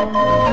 Música